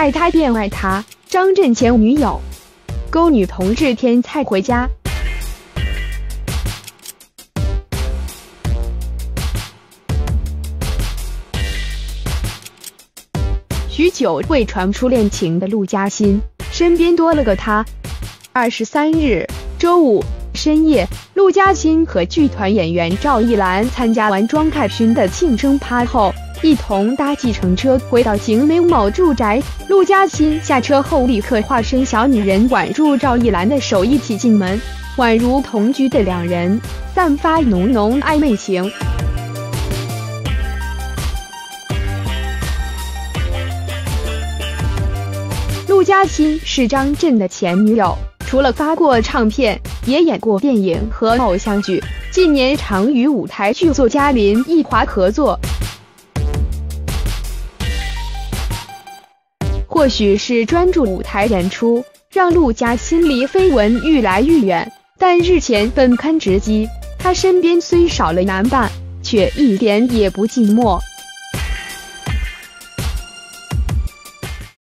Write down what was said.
爱他便爱他。张震前女友，勾女同志天菜回家。许久未传出恋情的陆嘉欣，身边多了个他。二十三日周五深夜，陆嘉欣和剧团演员赵一兰参加完庄凯勋的庆生趴后。一同搭计程车回到景美某住宅，陆嘉欣下车后立刻化身小女人，挽住赵一兰的手一起进门，宛如同居的两人，散发浓浓暧昧情。陆嘉欣是张震的前女友，除了发过唱片，也演过电影和偶像剧，近年常与舞台剧作家林奕华合作。或许是专注舞台演出，让陆家欣离绯闻愈来愈远。但日前本刊直击，他身边虽少了男伴，却一点也不寂寞。